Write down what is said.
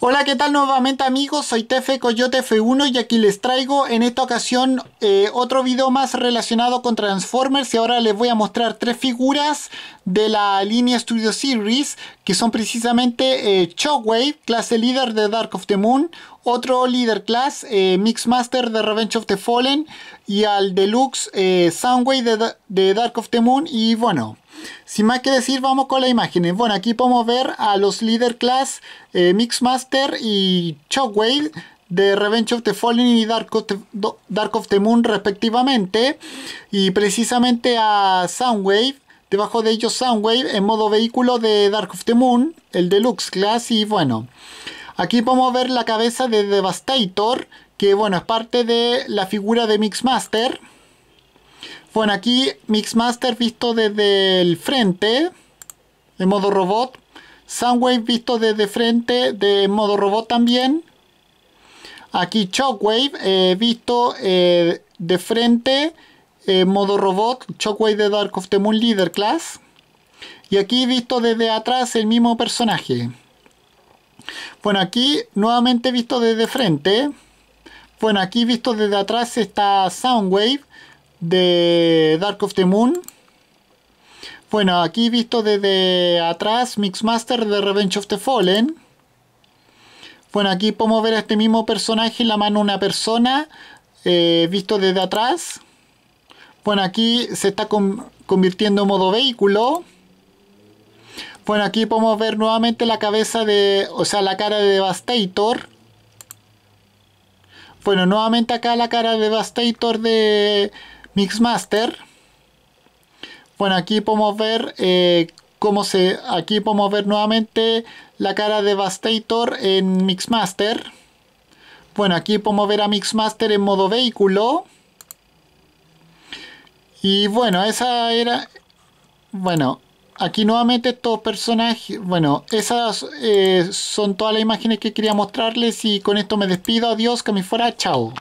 Hola, ¿qué tal nuevamente amigos? Soy Tefe Coyote F1 y aquí les traigo en esta ocasión eh, otro video más relacionado con Transformers y ahora les voy a mostrar tres figuras de la línea Studio Series que son precisamente eh, clase líder de Dark of the Moon, otro líder class, eh, Mixmaster de Revenge of the Fallen y al deluxe eh, Soundwave de Dark of the Moon y bueno, sin más que decir, vamos con las imágenes. Bueno, aquí podemos ver a los Leader Class, eh, Mixmaster y Shockwave de Revenge of the Fallen y Dark of the, Dark of the Moon respectivamente. Y precisamente a Soundwave, debajo de ellos Soundwave en modo vehículo de Dark of the Moon, el Deluxe Class. Y bueno, aquí podemos ver la cabeza de Devastator, que bueno, es parte de la figura de Mixmaster. Bueno, aquí Mixmaster visto desde el frente, en modo robot. Soundwave visto desde frente, de modo robot también. Aquí Shockwave eh, visto eh, de frente, en modo robot. Shockwave de Dark of the Moon Leader Class. Y aquí visto desde atrás el mismo personaje. Bueno, aquí nuevamente visto desde frente. Bueno, aquí visto desde atrás está Soundwave de Dark of the Moon. Bueno, aquí visto desde atrás Mixmaster de Revenge of the Fallen. Bueno, aquí podemos ver a este mismo personaje en la mano una persona eh, visto desde atrás. Bueno, aquí se está con, convirtiendo en modo vehículo. Bueno, aquí podemos ver nuevamente la cabeza de, o sea, la cara de Devastator. Bueno, nuevamente acá la cara de Devastator de Mixmaster. Bueno, aquí podemos ver eh, cómo se. Aquí podemos ver nuevamente la cara de Devastator en Mixmaster. Bueno, aquí podemos ver a Mixmaster en modo vehículo. Y bueno, esa era. Bueno, aquí nuevamente estos personajes. Bueno, esas eh, son todas las imágenes que quería mostrarles. Y con esto me despido. Adiós, que me fuera. Chao.